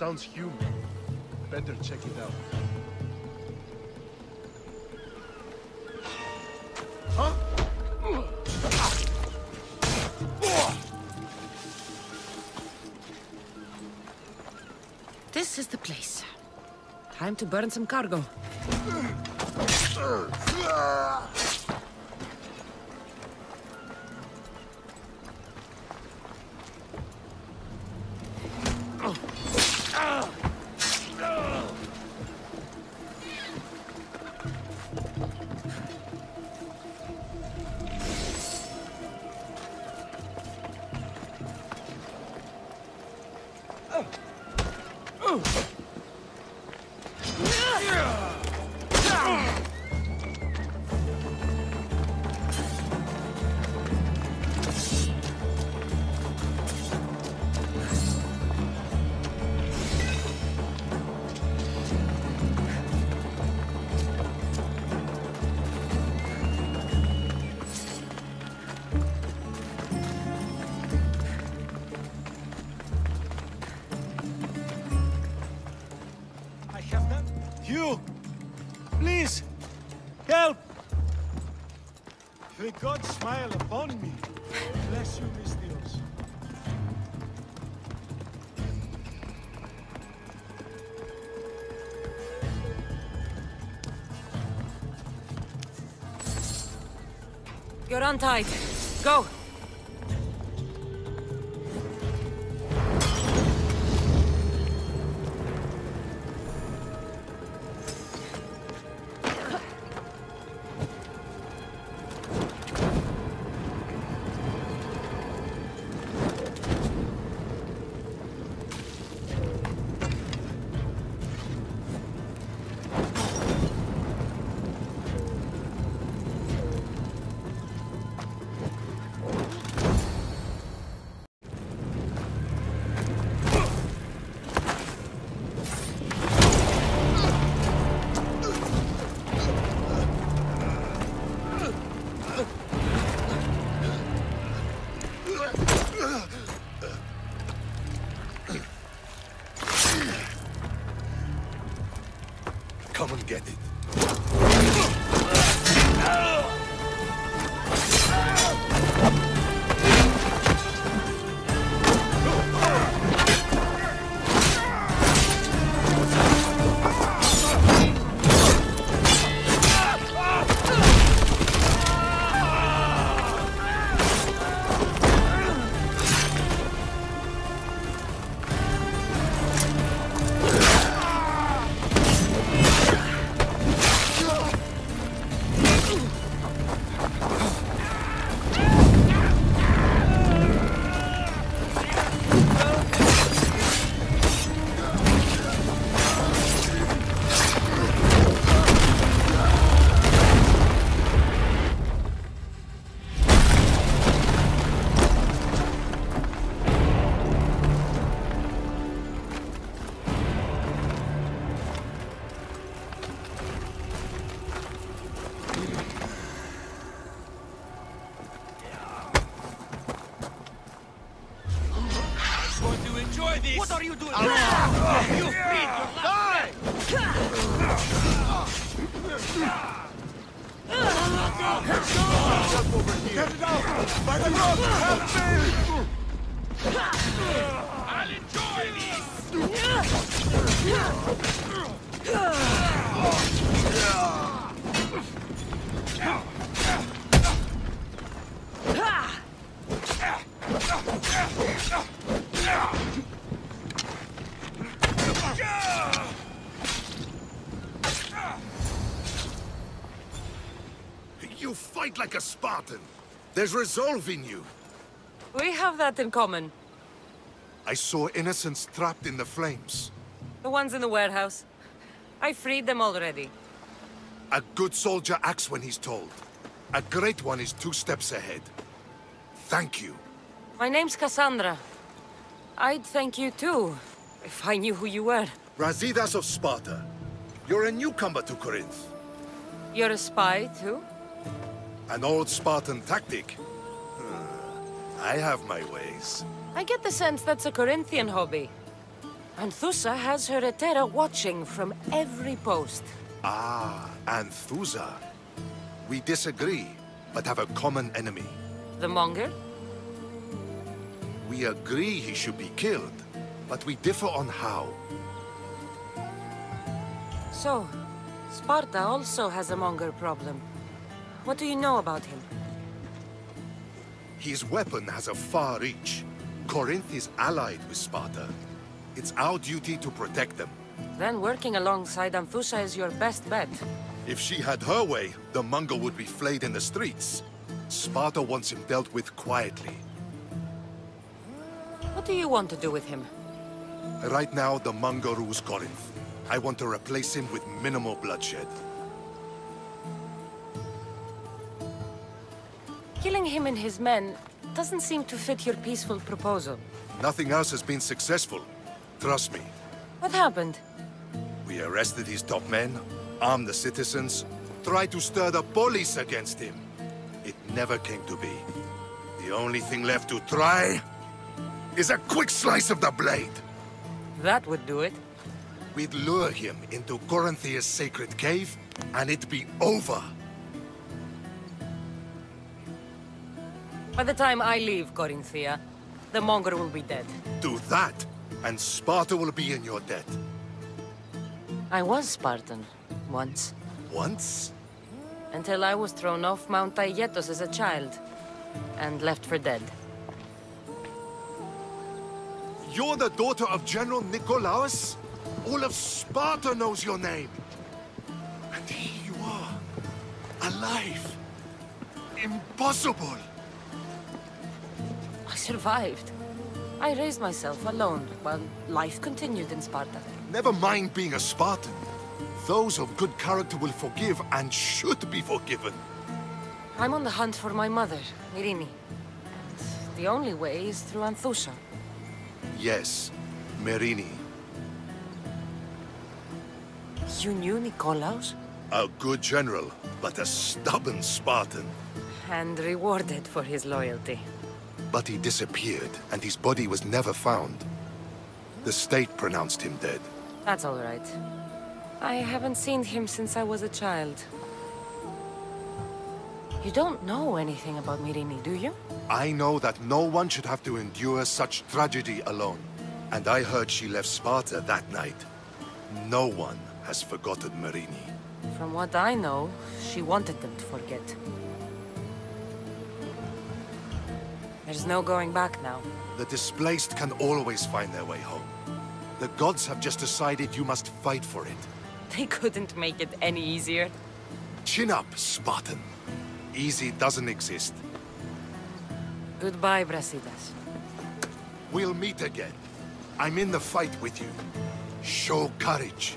Sounds human. Better check it out. Huh? This is the place. Time to burn some cargo. Uh, uh, uh. I May God smile upon me. Bless you, Misthios. You're untied. Go! What are you doing? You your Help over here! Get it out! By the rock! Help me! Fight like a Spartan. There's resolve in you. We have that in common. I saw innocents trapped in the flames. The ones in the warehouse. I freed them already. A good soldier acts when he's told. A great one is two steps ahead. Thank you. My name's Cassandra. I'd thank you too, if I knew who you were. Brasidas of Sparta. You're a newcomer to Corinth. You're a spy too? An old Spartan tactic. Hmm, I have my ways. I get the sense that's a Corinthian hobby. Anthousa has her hetairai watching from every post. Ah, Anthousa. We disagree, but have a common enemy. The Monger? We agree he should be killed, but we differ on how. So, Sparta also has a Monger problem. What do you know about him? His weapon has a far reach. Corinth is allied with Sparta. It's our duty to protect them. Then working alongside Anthousa is your best bet. If she had her way, the Monger would be flayed in the streets. Sparta wants him dealt with quietly. What do you want to do with him? Right now, the Monger rules Corinth. I want to replace him with minimal bloodshed. Killing him and his men doesn't seem to fit your peaceful proposal. Nothing else has been successful. Trust me. What happened? We arrested his top men, armed the citizens, tried to stir the police against him. It never came to be. The only thing left to try is a quick slice of the blade. That would do it. We'd lure him into Corinthia's sacred cave, and it'd be over. By the time I leave Corinthia, the Monger will be dead. Do that, and Sparta will be in your debt. I was Spartan, once. Once? Until I was thrown off Mount Taygetos as a child, and left for dead. You're the daughter of General Nikolaos? All of Sparta knows your name. And here you are, alive. Impossible. I survived. I raised myself alone, while life continued in Sparta. Never mind being a Spartan. Those of good character will forgive and should be forgiven. I'm on the hunt for my mother, Myrrine. And the only way is through Anthousa. Yes, Myrrine, You knew Nikolaos? a good general, but a stubborn Spartan. And rewarded for his loyalty. But he disappeared, and his body was never found. The state pronounced him dead. That's all right. I haven't seen him since I was a child. You don't know anything about Myrrine, do you? I know that no one should have to endure such tragedy alone. And I heard she left Sparta that night. No one has forgotten Myrrine. From what I know, she wanted them to forget. There's no going back now. The displaced can always find their way home. The gods have just decided you must fight for it. They couldn't make it any easier. Chin up, Spartan. Easy doesn't exist. Goodbye, Brasidas. We'll meet again. I'm in the fight with you. Show courage.